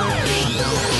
Yeah.